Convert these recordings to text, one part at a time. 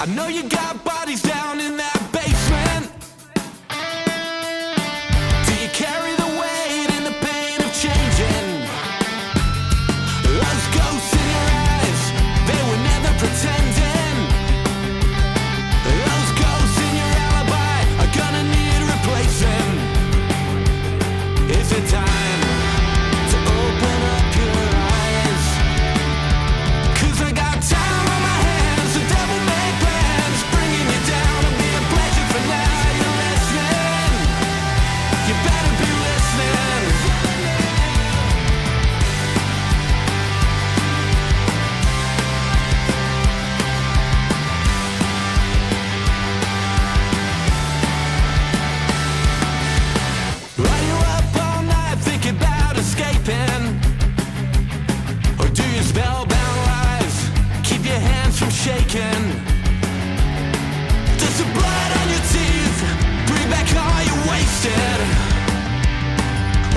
I know you got bodies down Spellbound lies, keep your hands from shaking. Does the blood on your teeth bring back all you wasted?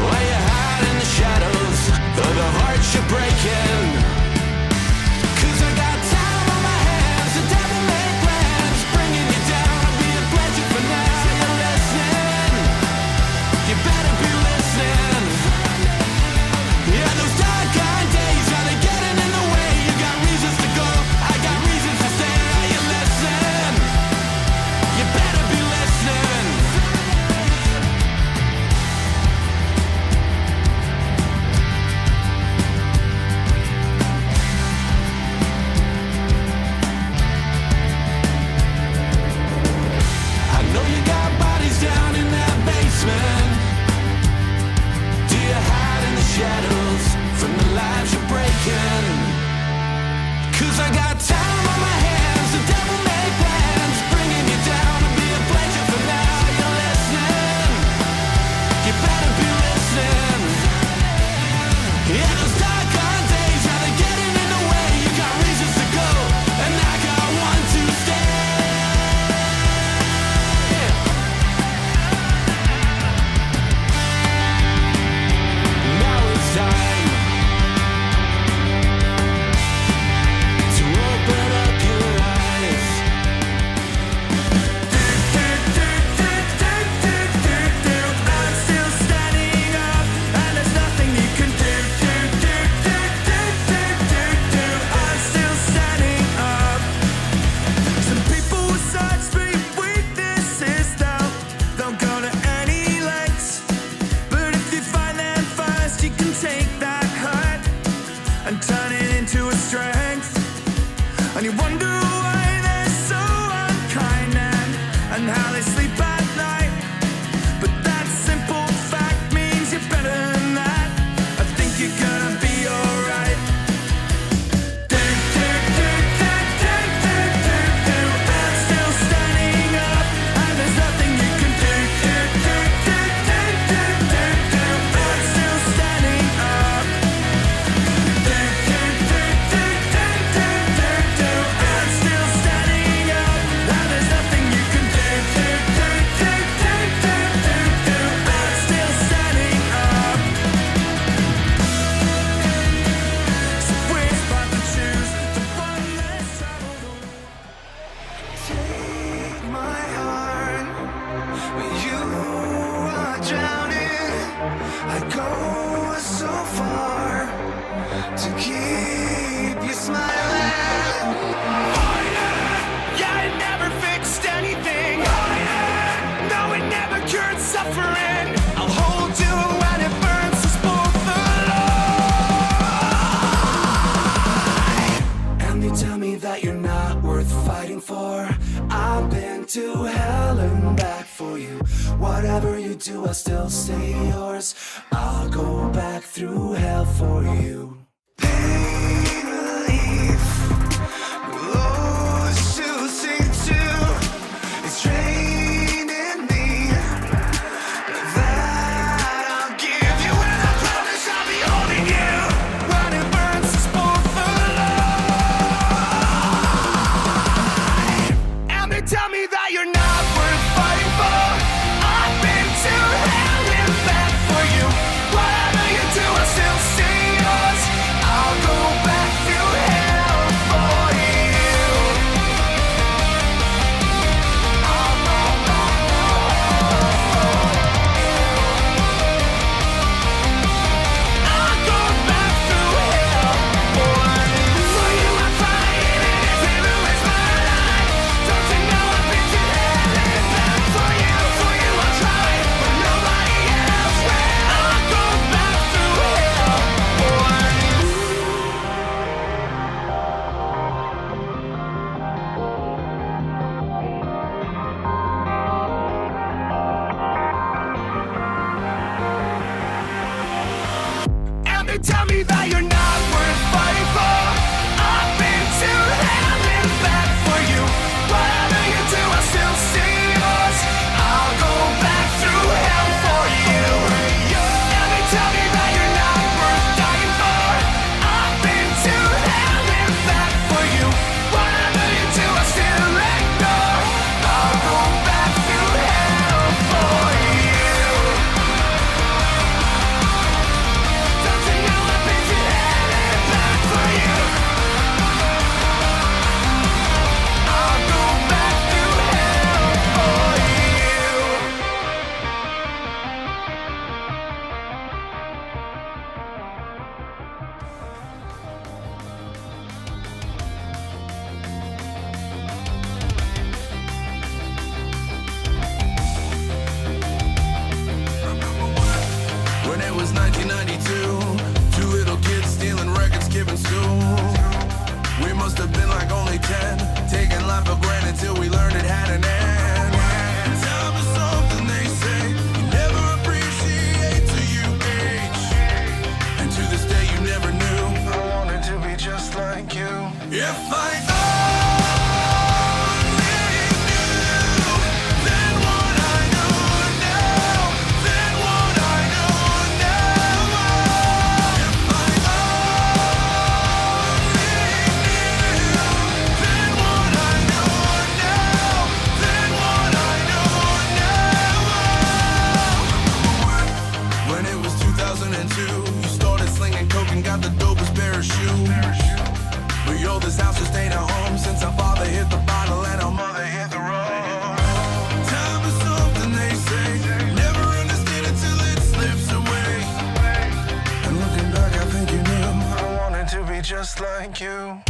While you hide in the shadows of the hearts you're breaking. do I still stay yours? I'll go back through hell for you think you